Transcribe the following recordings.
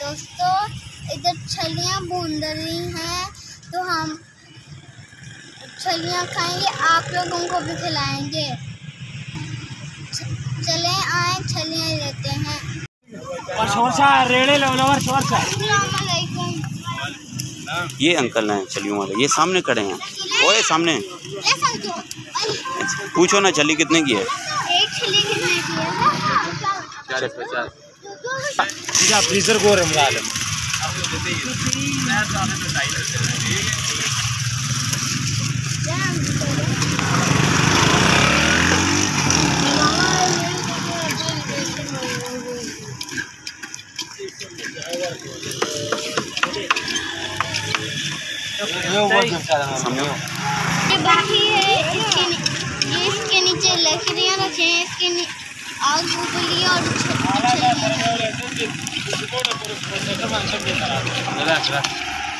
दोस्तों इधर छलियाँ बूंद रही हैं तो हम छलियाँ खाएँगे आप लोगों को भी खिलाएँगे। चले आए छलियाँ लेते हैं। ये अंकल हैं चलियों वाले। ये सामने खड़े हैं। ओए सामने। पूछो ना चली कितने की है? एक छली कितने की है? फ्रीजर को रमला ले सामने ये बाकी है इसके नी- ये इसके नीचे लकड़ियाँ रखे हैं इसके नी- आग उबली और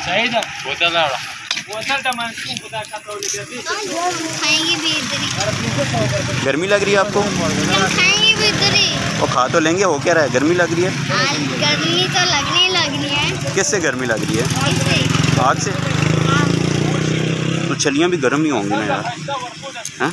सही था? बोतल तो तो ही गर्मी लग रही है आपको? हम खाएँगे भी इधर वो खा तो लेंगे हो क्या रहा है? गर्मी लग रही है? गर्मी तो लगने लगनी है। किससे गर्मी लग रही है? आग से? तो चलियाँ भी गर्म ही होंगी ना यार। हाँ?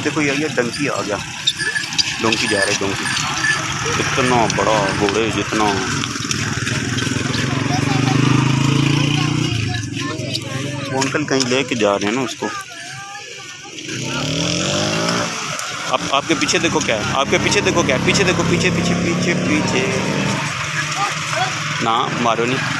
देखो ये ये डंकी आ गया। डोंकी जा रही डोंकी। इतना बड़ा घोड़े, जितना वो अंकल कहीं लेके जा रहे हैं ना उसको। आप आपके पीछे देखो क्या है। आपके पीछे देखो क्या है। पीछे देखो, पीछे पीछे पीछे पीछे। ना, मारो नहीं।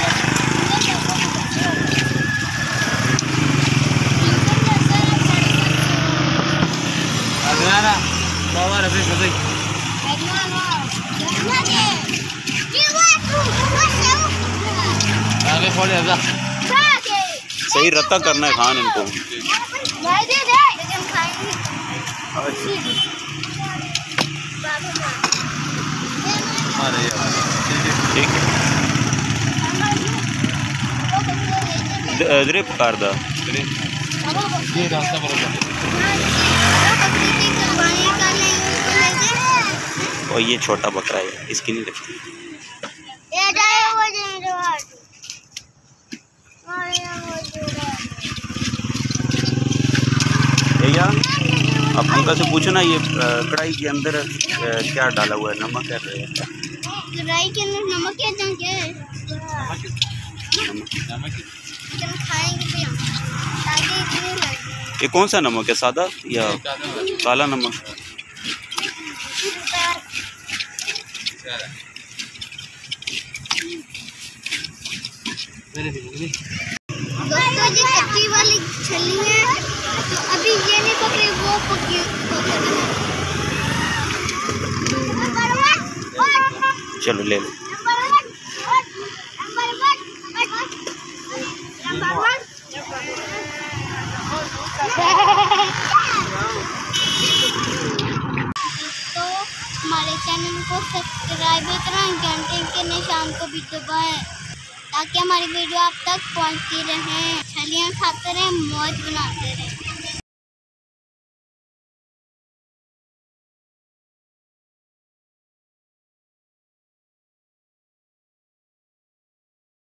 सही रत्ता करना है खान इनको। ठीक है। ड्रिप कर दा ये रास्ता और ये छोटा बकरा है इसकी नहीं रखती भैया आप अंकल से पूछो ना ये कढ़ाई के अंदर क्या डाला हुआ है? नमक है? कढ़ाई के अंदर नमक क्या है। लगे? ये कौन सा नमक है सादा या काला नमक? दोस्तों ये कच्ची वाली छली है। तो अभी ये नहीं पकड़ी वो पकी चलो ले लो। तो हमारे चैनल को सब्सक्राइब करें घंटे के निशान को भी दबाएँ। ताकि हमारी वीडियो आप तक पहुँचती रहे। छलियाँ खाते रहें मौज बनाते रहें।